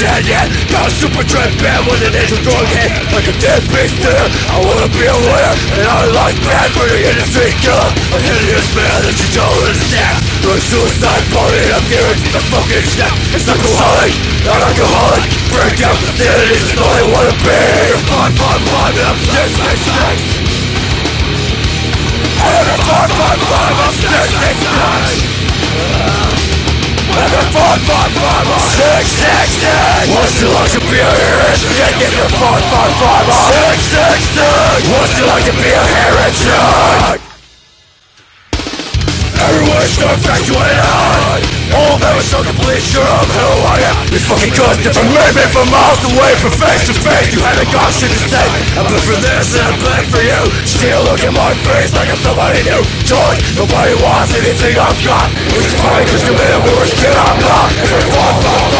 dead yet Got a super dread band with an angel drug head. Like a dead beast there I wanna be a lawyer And I like bad for the industry killer. A hideous man that you don't understand. You're a suicide party I'm guaranteed to fucking snap. It's alcoholic, not alcoholic Break down facilities is all I wanna be. I'm six, six, six And I'm five, five, five, I'm six, six, six Ever five, five, five, six, six, six. What's it like to be a heretic? If you're five, five, five, six, six, six. What's it like to be a heretic? Everyone's so infatuated All of them are so completely sure of who I am. These fucking guns different me from miles away From face to face, you haven't got shit to say. I bled for this and I bled for you. Still look at my face like I'm somebody new. Joy, nobody wants anything I've got. Which is fine cause you made a worse kid I'm not If you're five, five, five,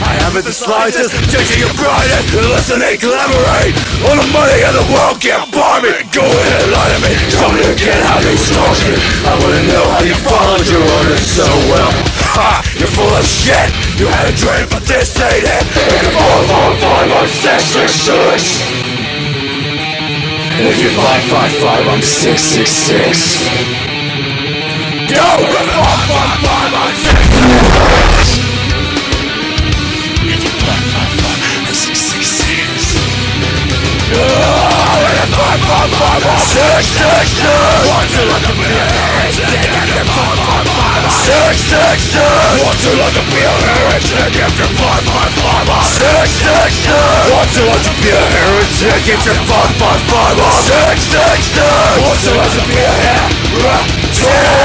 I haven't the slightest taking your and listening collaborate. All the money in the world can't buy me. Go ahead and lie to me. Tell me again how they started I wanna know how you followed your orders so well. Ha! You're full of shit. You had a dream but this ain't it. Make a four, four, five, I'm six, six, six. And if you're five, five, five, I'm six, six, six. Yo, five, five, Six, six, six What's it like to be a heretic after five, five, five Six, six, six What's it like to be a heretic after five, five, five Six, six, six What's it like to be a heretic after five, five, five Six, six, six What's it like to be a heretic